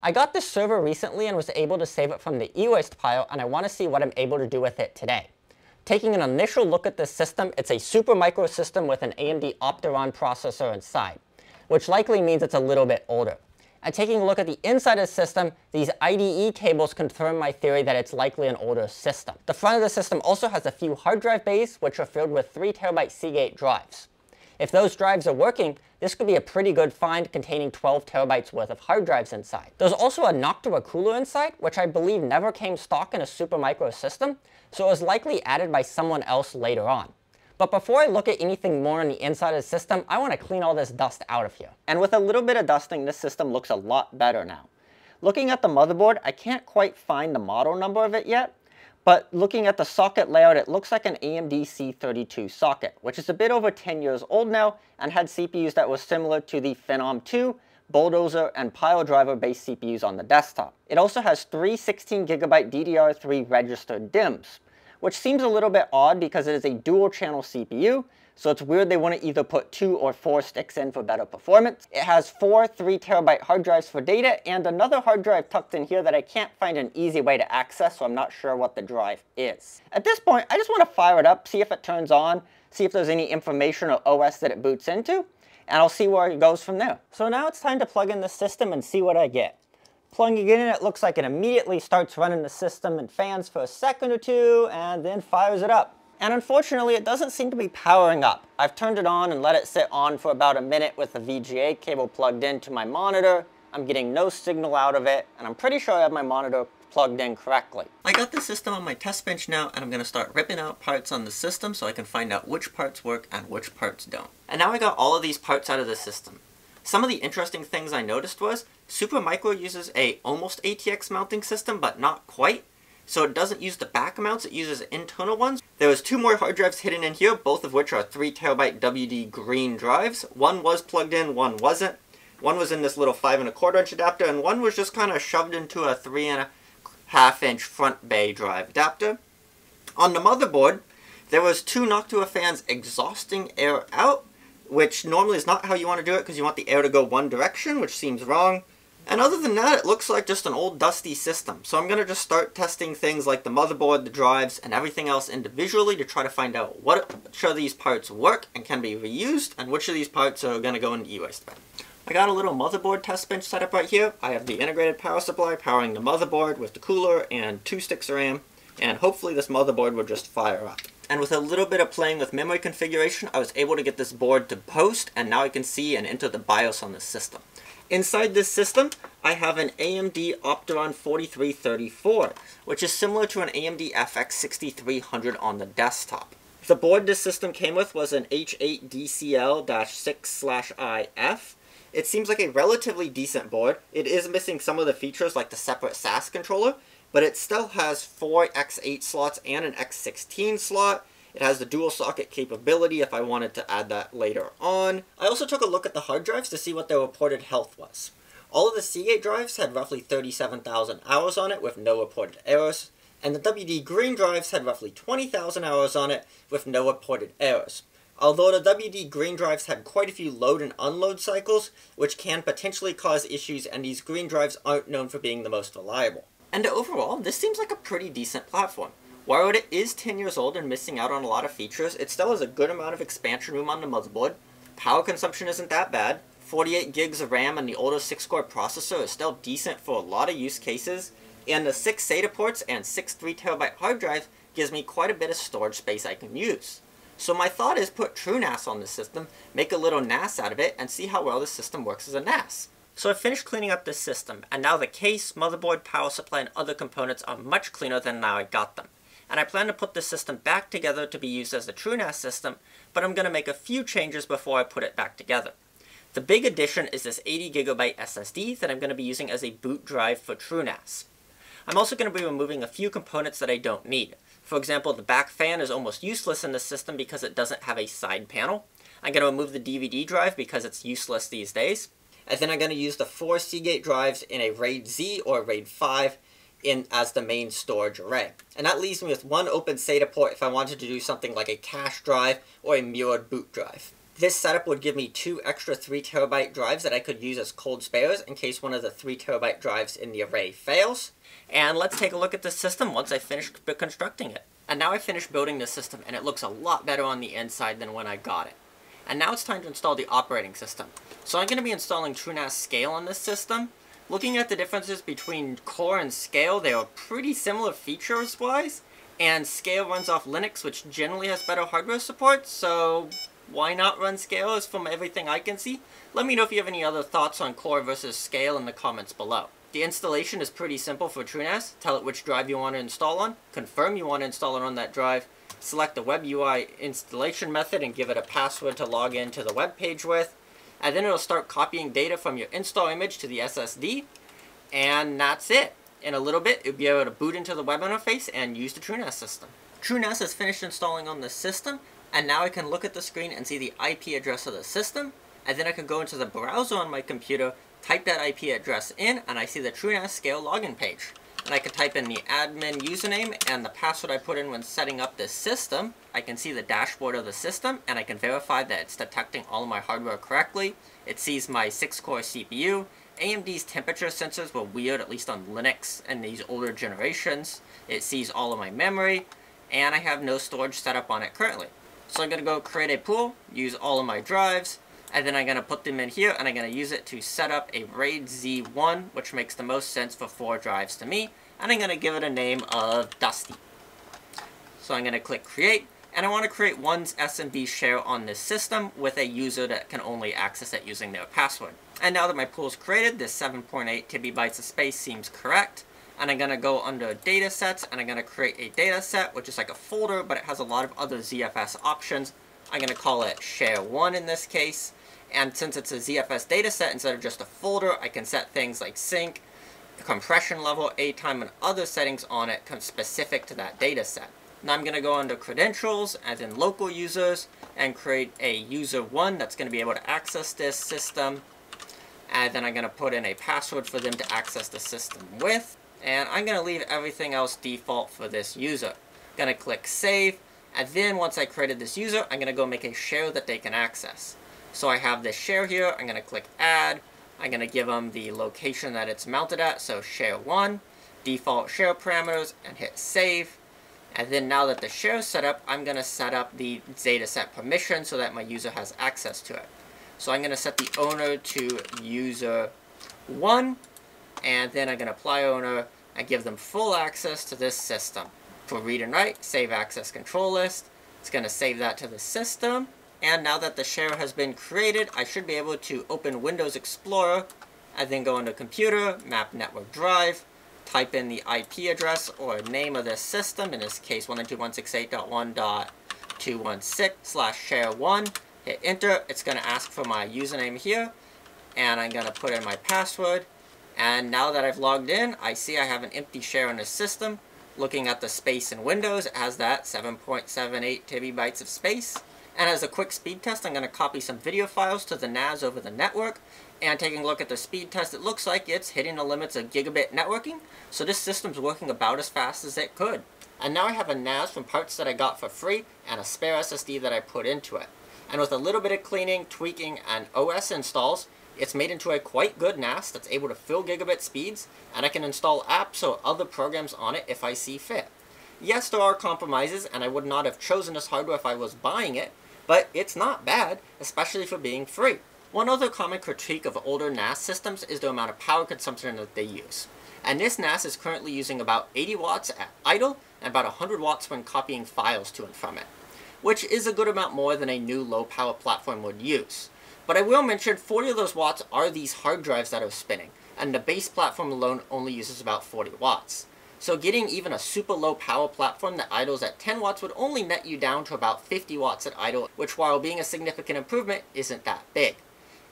I got this server recently and was able to save it from the e-waste pile and I want to see what I'm able to do with it today. Taking an initial look at this system, it's a Supermicro system with an AMD Opteron processor inside, which likely means it's a little bit older. And taking a look at the inside of the system, these IDE cables confirm my theory that it's likely an older system. The front of the system also has a few hard drive bays, which are filled with 3TB Seagate drives. If those drives are working, this could be a pretty good find containing 12 terabytes worth of hard drives inside. There's also a Noctua cooler inside, which I believe never came stock in a Supermicro system, so it was likely added by someone else later on. But before I look at anything more on the inside of the system, I want to clean all this dust out of here. And with a little bit of dusting, this system looks a lot better now. Looking at the motherboard, I can't quite find the model number of it yet, but looking at the socket layout, it looks like an AMD C32 socket, which is a bit over 10 years old now and had CPUs that were similar to the Phenom 2, Bulldozer, and Piledriver based CPUs on the desktop. It also has three 16GB DDR3 registered DIMMs, which seems a little bit odd because it is a dual channel CPU, so it's weird they want to either put two or four sticks in for better performance. It has four 3 terabyte hard drives for data and another hard drive tucked in here that I can't find an easy way to access, so I'm not sure what the drive is. At this point, I just want to fire it up, see if it turns on, see if there's any information or OS that it boots into, and I'll see where it goes from there. So now it's time to plug in the system and see what I get. Plugging it in, it looks like it immediately starts running the system and fans for a second or two, and then fires it up. And unfortunately, it doesn't seem to be powering up. I've turned it on and let it sit on for about a minute with the VGA cable plugged into my monitor. I'm getting no signal out of it, and I'm pretty sure I have my monitor plugged in correctly. I got the system on my test bench now, and I'm going to start ripping out parts on the system so I can find out which parts work and which parts don't. And now I got all of these parts out of the system. Some of the interesting things I noticed was Supermicro uses a almost ATX mounting system, but not quite so it doesn't use the back mounts, it uses internal ones. There was two more hard drives hidden in here, both of which are 3 terabyte WD green drives. One was plugged in, one wasn't. One was in this little 5 and a quarter inch adapter, and one was just kind of shoved into a 3 and a half inch front bay drive adapter. On the motherboard, there was two Noctua fans exhausting air out, which normally is not how you want to do it because you want the air to go one direction, which seems wrong. And other than that, it looks like just an old dusty system. So I'm going to just start testing things like the motherboard, the drives, and everything else individually to try to find out what, which of these parts work and can be reused, and which of these parts are going to go into e-waste bin. I got a little motherboard test bench set up right here. I have the integrated power supply powering the motherboard with the cooler and two sticks of RAM, and hopefully this motherboard will just fire up. And with a little bit of playing with memory configuration, I was able to get this board to post, and now I can see and enter the BIOS on the system. Inside this system, I have an AMD Opteron 4334, which is similar to an AMD FX 6300 on the desktop. The board this system came with was an H8DCL-6/IF. It seems like a relatively decent board. It is missing some of the features like the separate SAS controller, but it still has four X8 slots and an X16 slot, it has the dual socket capability if I wanted to add that later on. I also took a look at the hard drives to see what their reported health was. All of the Seagate drives had roughly 37,000 hours on it with no reported errors, and the WD Green drives had roughly 20,000 hours on it with no reported errors. Although the WD Green drives had quite a few load and unload cycles, which can potentially cause issues and these green drives aren't known for being the most reliable. And overall, this seems like a pretty decent platform. While it is 10 years old and missing out on a lot of features, it still has a good amount of expansion room on the motherboard. Power consumption isn't that bad. 48 gigs of RAM and the older 6-core processor is still decent for a lot of use cases. And the 6 SATA ports and 6 3TB hard drives gives me quite a bit of storage space I can use. So my thought is put TrueNAS on the system, make a little NAS out of it, and see how well the system works as a NAS. So I finished cleaning up this system, and now the case, motherboard, power supply, and other components are much cleaner than now I got them and I plan to put this system back together to be used as a TrueNAS system, but I'm going to make a few changes before I put it back together. The big addition is this 80GB SSD that I'm going to be using as a boot drive for TrueNAS. I'm also going to be removing a few components that I don't need. For example, the back fan is almost useless in this system because it doesn't have a side panel. I'm going to remove the DVD drive because it's useless these days. And then I'm going to use the four Seagate drives in a RAID Z or RAID 5 in as the main storage array. And that leaves me with one open SATA port if I wanted to do something like a cache drive or a mirrored boot drive. This setup would give me two extra 3 terabyte drives that I could use as cold spares in case one of the 3 terabyte drives in the array fails. And let's take a look at the system once I finish constructing it. And now I finished building the system and it looks a lot better on the inside than when I got it. And now it's time to install the operating system. So I'm going to be installing TrueNAS Scale on this system. Looking at the differences between Core and Scale, they are pretty similar features-wise. And Scale runs off Linux, which generally has better hardware support, so why not run scale is from everything I can see. Let me know if you have any other thoughts on core versus scale in the comments below. The installation is pretty simple for TrueNAS. Tell it which drive you want to install on, confirm you want to install it on that drive, select the web UI installation method and give it a password to log into the web page with, and then it'll start copying data from your install image to the SSD, and that's it. In a little bit, you'll be able to boot into the web interface and use the TrueNAS system. TrueNAS is finished installing on the system, and now I can look at the screen and see the IP address of the system, and then I can go into the browser on my computer, type that IP address in, and I see the TrueNAS Scale login page. And I can type in the admin username and the password I put in when setting up this system. I can see the dashboard of the system, and I can verify that it's detecting all of my hardware correctly. It sees my 6-core CPU. AMD's temperature sensors were weird, at least on Linux and these older generations. It sees all of my memory, and I have no storage set up on it currently. So I'm going to go create a pool, use all of my drives, and then I'm going to put them in here, and I'm going to use it to set up a RAID Z1, which makes the most sense for four drives to me, and I'm going to give it a name of Dusty. So I'm going to click Create, and I want to create one SMB share on this system with a user that can only access it using their password. And now that my pool is created, this 7.8 bytes of space seems correct and I'm going to go under data sets and I'm going to create a data set which is like a folder but it has a lot of other ZFS options. I'm going to call it share 1 in this case and since it's a ZFS data set instead of just a folder I can set things like sync, compression level, A time and other settings on it specific to that data set. Now I'm going to go under credentials as in local users and create a user 1 that's going to be able to access this system and then I'm going to put in a password for them to access the system with and I'm going to leave everything else default for this user. going to click Save, and then once I created this user, I'm going to go make a share that they can access. So I have this share here, I'm going to click Add, I'm going to give them the location that it's mounted at, so share 1, default share parameters, and hit Save. And then now that the share is set up, I'm going to set up the dataset permission so that my user has access to it. So I'm going to set the owner to user 1, and then I'm going to apply owner and give them full access to this system. For read and write, save access control list. It's going to save that to the system. And now that the share has been created, I should be able to open Windows Explorer and then go into computer, map network drive, type in the IP address or name of this system, in this case 192.168.1.216 slash share 1, hit enter, it's going to ask for my username here, and I'm going to put in my password, and now that I've logged in, I see I have an empty share in the system. Looking at the space in Windows, it has that 7.78 TB of space. And as a quick speed test, I'm going to copy some video files to the NAS over the network. And taking a look at the speed test, it looks like it's hitting the limits of gigabit networking. So this system's working about as fast as it could. And now I have a NAS from parts that I got for free and a spare SSD that I put into it. And with a little bit of cleaning, tweaking, and OS installs, it's made into a quite good NAS that's able to fill gigabit speeds, and I can install apps or other programs on it if I see fit. Yes, there are compromises, and I would not have chosen this hardware if I was buying it, but it's not bad, especially for being free. One other common critique of older NAS systems is the amount of power consumption that they use. And this NAS is currently using about 80 watts at idle, and about 100 watts when copying files to and from it, which is a good amount more than a new low-power platform would use. But I will mention 40 of those watts are these hard drives that are spinning, and the base platform alone only uses about 40 watts. So getting even a super low power platform that idles at 10 watts would only net you down to about 50 watts at idle, which while being a significant improvement, isn't that big.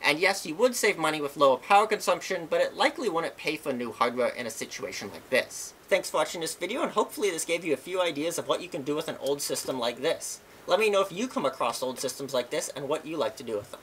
And yes, you would save money with lower power consumption, but it likely wouldn't pay for new hardware in a situation like this. Thanks for watching this video, and hopefully this gave you a few ideas of what you can do with an old system like this. Let me know if you come across old systems like this and what you like to do with them.